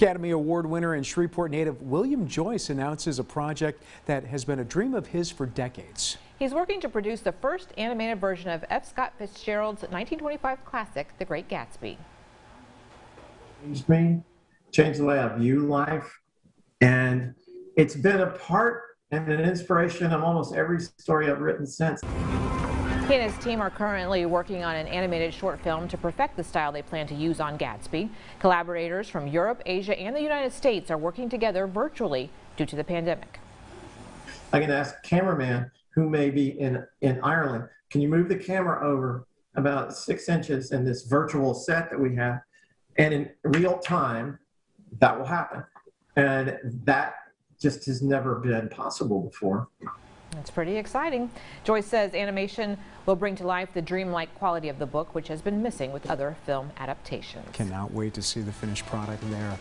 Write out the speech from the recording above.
Academy Award winner and Shreveport native William Joyce announces a project that has been a dream of his for decades. He's working to produce the first animated version of F. Scott Fitzgerald's 1925 classic, The Great Gatsby. changed me, changed the way I view life. And it's been a part and an inspiration of almost every story I've written since. He and his team are currently working on an animated short film to perfect the style they plan to use on Gatsby. Collaborators from Europe, Asia, and the United States are working together virtually due to the pandemic. I can ask cameraman who may be in, in Ireland, can you move the camera over about six inches in this virtual set that we have? And in real time, that will happen. And that just has never been possible before. It's pretty exciting. Joyce says animation will bring to life the dreamlike quality of the book, which has been missing with other film adaptations. Cannot wait to see the finished product there.